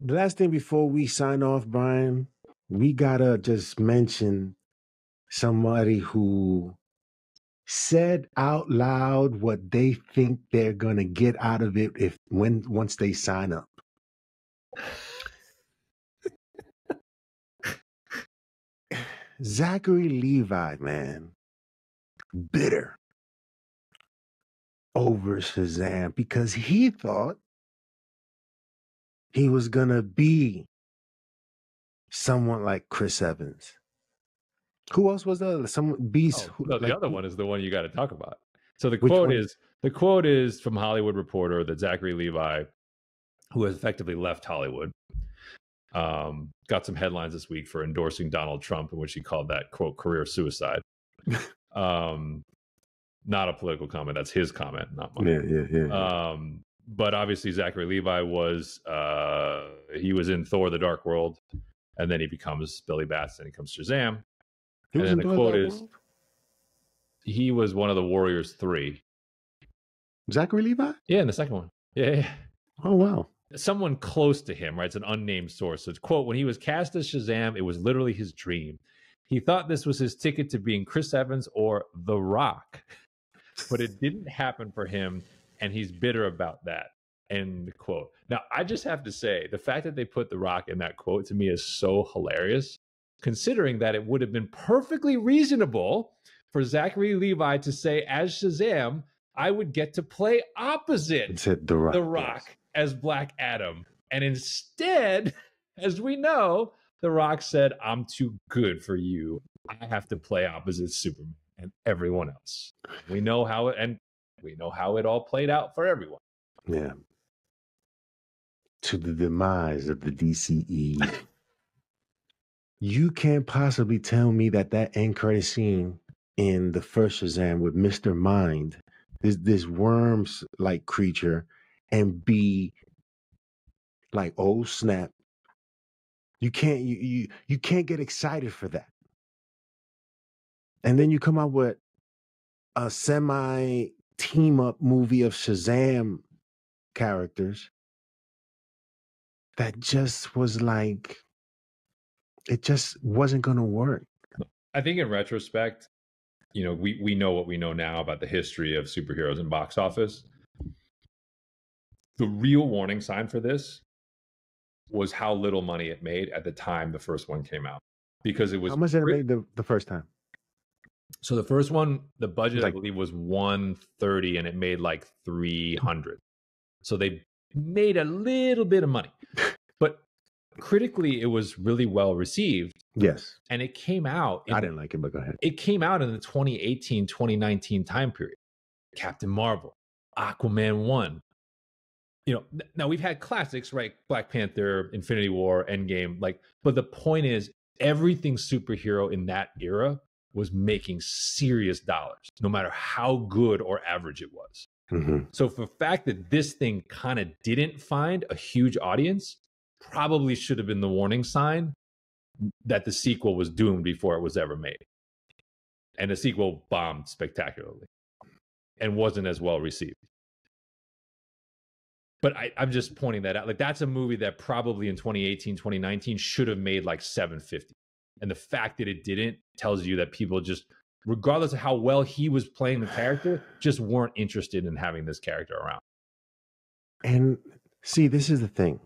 The last thing before we sign off, Brian, we gotta just mention somebody who said out loud what they think they're gonna get out of it if when once they sign up. Zachary Levi, man, bitter over Shazam because he thought he was gonna be someone like Chris Evans. Who else was the other? some beast? Oh, who- no, the like, other one is the one you got to talk about. So the quote one? is the quote is from Hollywood Reporter that Zachary Levi, who has effectively left Hollywood, um, got some headlines this week for endorsing Donald Trump, in which he called that quote career suicide. um, not a political comment. That's his comment, not mine. Yeah, yeah, yeah. yeah. Um, but obviously Zachary Levi was uh, he was in Thor: The Dark World, and then he becomes Billy Bats, and he comes Shazam. He and then the quote is- World? He was one of the Warriors Three. Zachary Levi. Yeah, in the second one. Yeah, yeah. Oh wow. Someone close to him, right? It's an unnamed source. So it's quote, when he was cast as Shazam, it was literally his dream. He thought this was his ticket to being Chris Evans or The Rock. But it didn't happen for him, and he's bitter about that. End quote. Now, I just have to say, the fact that they put The Rock in that quote to me is so hilarious, considering that it would have been perfectly reasonable for Zachary Levi to say, as Shazam, I would get to play opposite the Rock. the yes. Rock as Black Adam. And instead, as we know, The Rock said, I'm too good for you. I have to play opposite Superman and everyone else. We know how it and we know how it all played out for everyone. Yeah. To the demise of the DCE. you can't possibly tell me that that end credit scene in the first Shazam with Mr. Mind, this this worms like creature, and be like, oh snap. You can't you, you you can't get excited for that. And then you come out with a semi team up movie of Shazam characters that just was like it just wasn't gonna work. I think in retrospect, you know, we we know what we know now about the history of superheroes and box office. The real warning sign for this was how little money it made at the time the first one came out. Because it was How much did it make the, the first time? So the first one, the budget I believe was 130 and it made like 300. So they made a little bit of money. But critically it was really well received Yes. and it came out in I didn't like it, but go ahead. it came out in the 2018 2019 time period captain marvel aquaman 1 you know now we've had classics right black panther infinity war endgame like but the point is everything superhero in that era was making serious dollars no matter how good or average it was hmm so for the fact that this thing kind of didn't find a huge audience probably should have been the warning sign that the sequel was doomed before it was ever made. And the sequel bombed spectacularly and wasn't as well received. But I, I'm just pointing that out. Like that's a movie that probably in 2018, 2019 should have made like 750. And the fact that it didn't tells you that people just, regardless of how well he was playing the character, just weren't interested in having this character around. And see, this is the thing.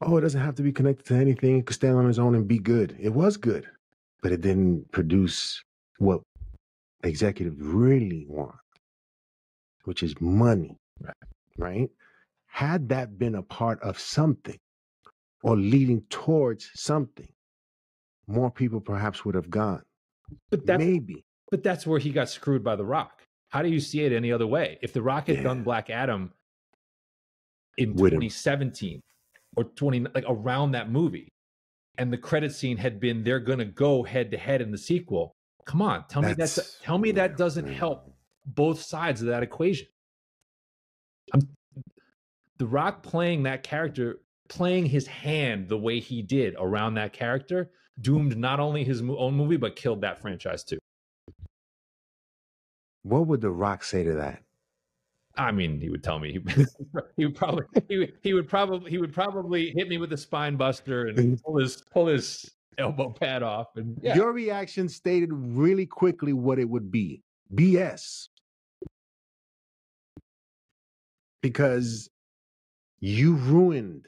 Oh, it doesn't have to be connected to anything. It could stand on its own and be good. It was good, but it didn't produce what executives really want, which is money. Right. Right? Had that been a part of something or leading towards something, more people perhaps would have gone. But that's Maybe. But that's where he got screwed by The Rock. How do you see it any other way? If The Rock had Yeah. done Black Adam in With him. 2017 or 20, like around that movie, and the credit scene had been they're going to go head to head in the sequel, come on, tell me that's That's- tell me that doesn't help both sides of that equation. I'm, the Rock playing that character, playing his hand the way he did around that character, doomed not only his own movie but killed that franchise too. What would The Rock say to that? I mean, he would tell me he, he would probably he would, he would probably he would probably hit me with a spine buster and pull his pull his elbow pad off. And yeah. Your reaction stated really quickly what it would be. BS. Because you ruined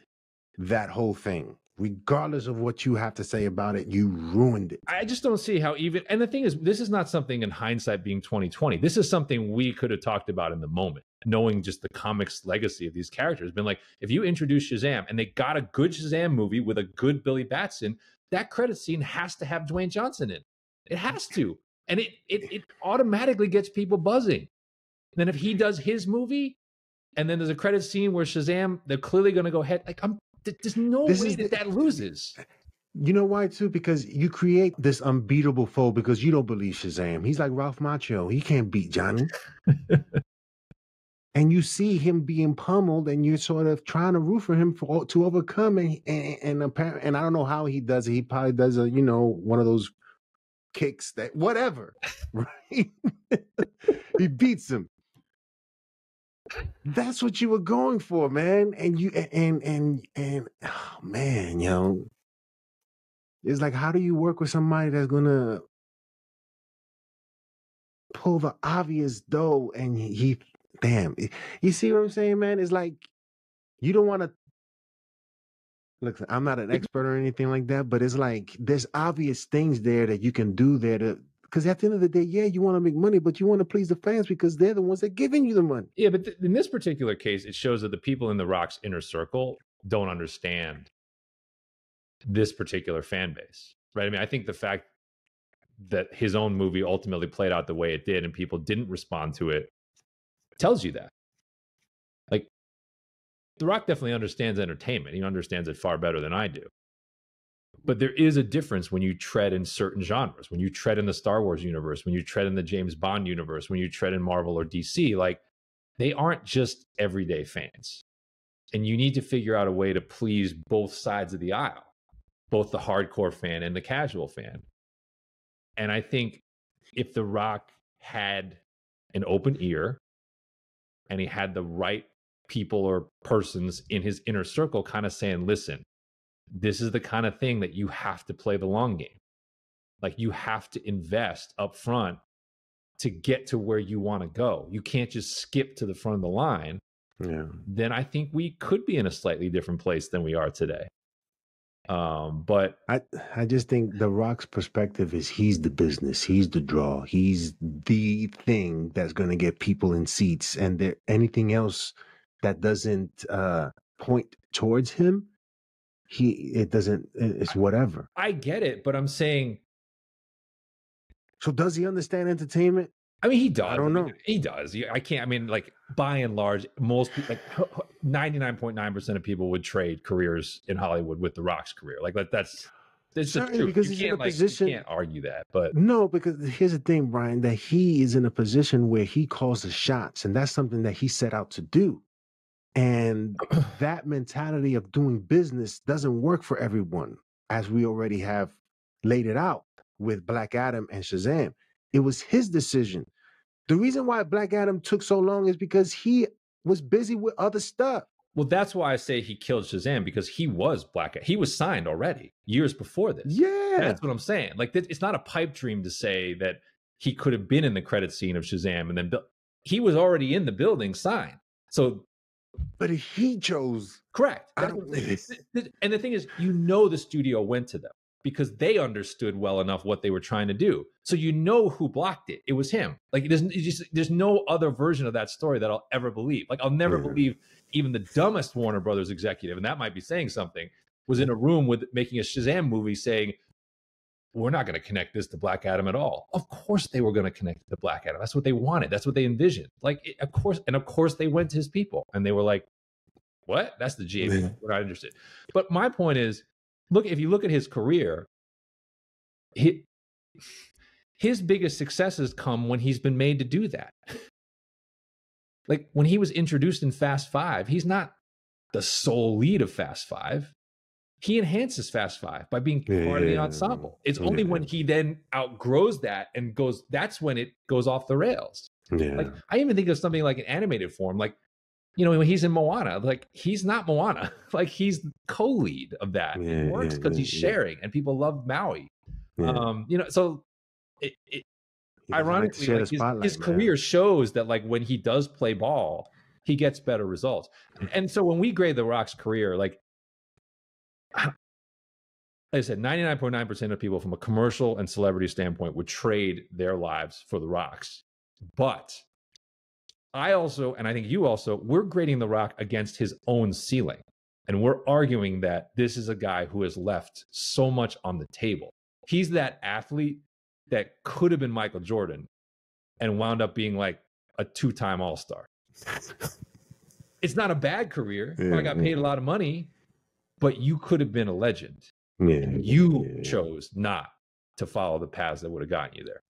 that whole thing regardless of what you have to say about it, you ruined it. I just don't see how even and the thing is this is not something in hindsight being 2020. This is something we could have talked about in the moment, knowing just the comics legacy of these characters. Been like, if you introduce Shazam and they got a good Shazam movie with a good Billy Batson, that credit scene has to have Dwayne Johnson in. It has to. And it it, it automatically gets people buzzing. And then if he does his movie and then there's a credit scene where Shazam, they're clearly going to go ahead. Like I'm there's no this way that the, that loses. You know why too? Because you create this unbeatable foe because you don't believe Shazam. He's like Ralph Macchio. He can't beat Johnny. and you see him being pummeled, and you're sort of trying to root for him for to overcome. And and and, apparently, and I don't know how he does it. He probably does a you know one of those kicks that whatever, right? he beats him that's what you were going for, man. And you and and and oh, man, yo, it's like how do you work with somebody that's gonna pull the obvious dough and he, he damn you see what i'm saying man it's like you don't want to look i'm not an expert or anything like that but it's like there's obvious things there that you can do there to because at the end of the day, yeah, you want to make money, but you want to please the fans because they're the ones that are giving you the money. Yeah, but th- in this particular case, it shows that the people in the Rock's inner circle don't understand this particular fan base, right? I mean, I think the fact that his own movie ultimately played out the way it did and people didn't respond to it tells you that. Like, The Rock definitely understands entertainment. He understands it far better than I do. But there is a difference when you tread in certain genres, when you tread in the Star Wars universe, when you tread in the James Bond universe, when you tread in Marvel or DC. Like, they aren't just everyday fans. And you need to figure out a way to please both sides of the aisle, both the hardcore fan and the casual fan. And I think if The Rock had an open ear and he had the right people or persons in his inner circle kind of saying, listen, this is the kind of thing that you have to play the long game. Like you have to invest up front to get to where you want to go. You can't just skip to the front of the line. Yeah. Then I think we could be in a slightly different place than we are today. Um, but I I just think the Rock's perspective is he's the business, he's the draw, he's the thing that's going to get people in seats, and there anything else that doesn't uh, point towards him he it doesn't it's whatever i get it but i'm saying so does he understand entertainment i mean he does i don't know he does i can't i mean like by and large most people like 99.9% of people would trade careers in hollywood with the rock's career like that's it's just true. because you he's in a like, position. You can't argue that, but no, because here's the thing, Brian, that he is in a position where he calls the shots, and that's something that he set out to do. And that mentality of doing business doesn't work for everyone, as we already have laid it out with Black Adam and Shazam. It was his decision. The reason why Black Adam took so long is because he was busy with other stuff. Well, that's why I say he killed Shazam because he was Black. He was signed already years before this. Yeah, that's what I'm saying. Like, it's not a pipe dream to say that he could have been in the credit scene of Shazam and then he was already in the building signed. So but he chose correct. I don't believe. And the thing is, you know, the studio went to them because they understood well enough what they were trying to do. So you know who blocked it. It was him. Like there's just there's no other version of that story that I'll ever believe. Like I'll never believe even the dumbest Warner Brothers executive, and that might be saying something, was in a room with making a Shazam movie saying, we're not going to connect this to Black Adam at all. Of course, they were going to connect to Black Adam. That's what they wanted. That's what they envisioned. Like, it, of course, and of course, they went to his people and they were like, "What? That's the GA. Yeah. We're not interested." But my point is, look, if you look at his career, he, his biggest successes come when he's been made to do that. like when he was introduced in Fast Five, he's not the sole lead of Fast Five he enhances Fast Five by being part yeah, of the ensemble. It's only when he then outgrows that and goes, that's when it goes off the rails. Yeah. Like I even think of something like an animated form, like you know when he's in Moana, like he's not Moana, like he's co-lead of that. Yeah, it works because yeah, he's yeah. sharing, and people love Maui. yeah. Um, you know, so it, it, He doesn't like to ironically, like, his, his career shows that like when he does play ball, he gets better results. And so when we grade The Rock's career, like like I said, 99.9% of people from a commercial and celebrity standpoint would trade their lives for The Rock's. But I also, and I think you also, we're grading The Rock against his own ceiling. And we're arguing that this is a guy who has left so much on the table. He's that athlete that could have been Michael Jordan and wound up being like a two time All Star. It's not a bad career. Yeah, I got paid a lot of money, but you could have been a legend. Yeah, you yeah, yeah. chose not to follow the paths that would have gotten you there.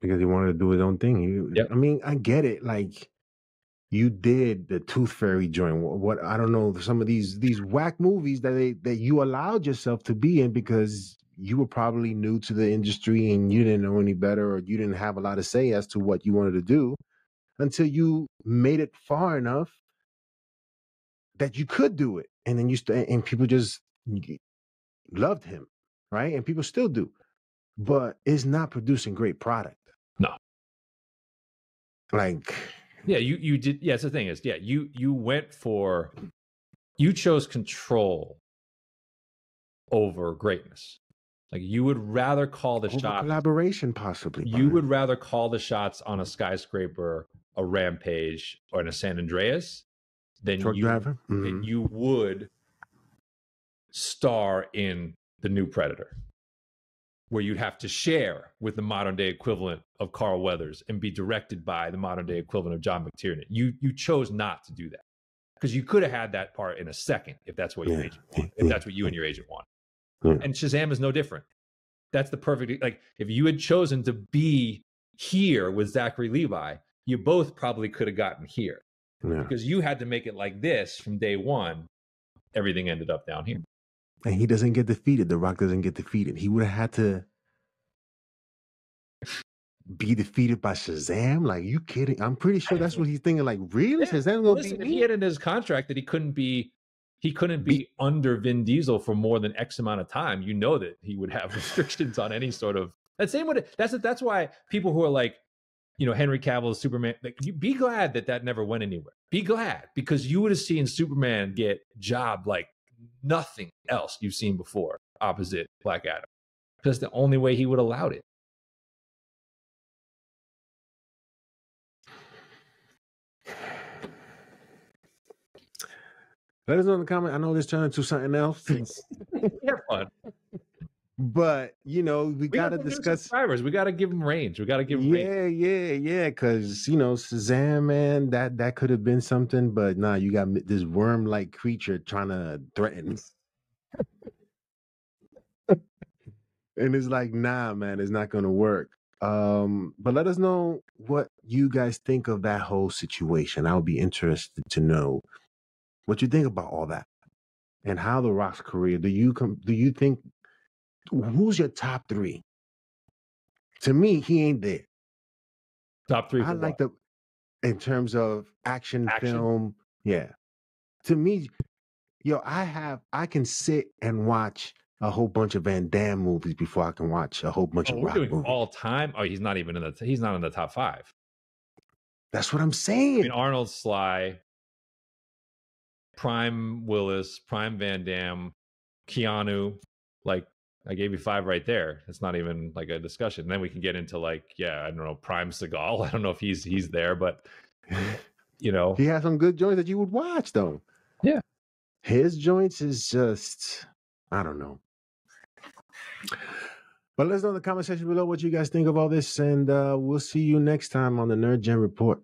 because he wanted to do his own thing. He, Yep. I mean, I get it. Like you did the Tooth Fairy joint. What, what I don't know some of these these whack movies that they that you allowed yourself to be in because you were probably new to the industry and you didn't know any better or you didn't have a lot to say as to what you wanted to do until you made it far enough that you could do it, and then you st- and people just loved him, right? And people still do, but it's not producing great product. No. Like, Yeah, you you did. Yeah, that's the thing is, yeah, you you went for, you chose control over greatness. Like you would rather call the shots. collaboration, possibly. You would rather call the shots on a skyscraper, a rampage, or in a San Andreas truck you driver. Mhm. you would star in the new Predator, where you'd have to share with the modern day equivalent of Carl Weathers and be directed by the modern day equivalent of John McTiernan. You you chose not to do that because you could have had that part in a second if that's what your agent wanted, yeah, if that's what you and your agent want. Yeah. And Shazam is no different. That's the perfect like if you had chosen to be here with Zachary Levi, you both probably could have gotten here Yeah. because you had to make it like this from day one. Everything ended up down here. And he doesn't get defeated. The Rock doesn't get defeated. He would have had to be defeated by Shazam. Like, you kidding? I'm pretty sure that's what he's thinking. Like, really? Yeah, Shazam's gonna Listen, he had in his contract that he couldn't be, he couldn't be under Vin Diesel for more than X amount of time. You know that he would have restrictions on any sort of. That same would. That's that's why people who are like, you know, Henry Cavill's Superman. Like, you be glad that that never went anywhere. Be glad because you would have seen Superman get job like nothing else you've seen before opposite Black Adam. Because the only way he would allowed it. Let us know in the comment. I know this turned into something else, Have fun. but you know, we, We gotta discuss. subscribers. We got to give them range. We got to give them range. Yeah, yeah, yeah. Because you know, Shazam, man, that that could have been something, but nah, you got this worm-like creature trying to threaten. and it's like, nah, man, it's not gonna work. Um, but let us know what you guys think of that whole situation. I would be interested to know what you think about all that and how the Rock's career. Do you com- do you think who's your top three? To me, he ain't there. Top three. I like what? the in terms of action, Action. film. Yeah. To me, yo, I have I can sit and watch a whole bunch of Van Damme movies before I can watch a whole bunch Oh, of we're rock doing movies. all time. Oh, he's not even in the. He's not in the top five. That's what I'm I saying. mean, Arnold Sly, Prime Willis, Prime Van Damme, Keanu. Like I gave you five right there. It's not even like a discussion. then we can get into like, yeah, I don't know, Prime Seagal. I don't know if he's he's there, but you know, he has some good joints that you would watch though. Yeah. His joints is just I don't know. But let us know in the comment section below what you guys think of all this, and uh, we'll see you next time on the Nerd Gen Report.